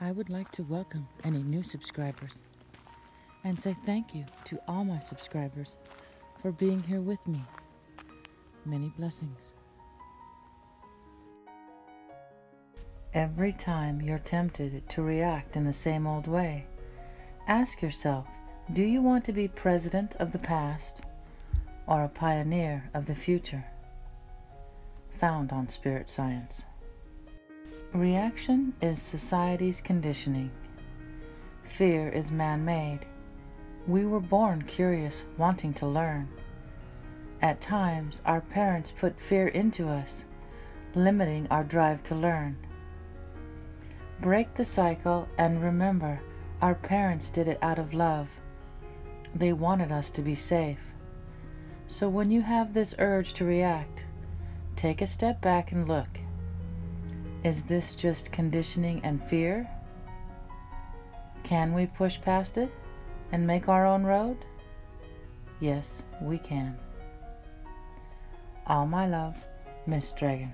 I would like to welcome any new subscribers and say thank you to all my subscribers for being here with me. Many blessings. Every time you're tempted to react in the same old way, ask yourself do you want to be president of the past or a pioneer of the future? Found on Spirit Science. Reaction is society's conditioning. Fear is man made. We were born curious, wanting to learn. At times, our parents put fear into us, limiting our drive to learn. Break the cycle and remember our parents did it out of love. They wanted us to be safe. So when you have this urge to react, take a step back and look. Is this just conditioning and fear? Can we push past it and make our own road? Yes, we can. All my love, Mystdragon.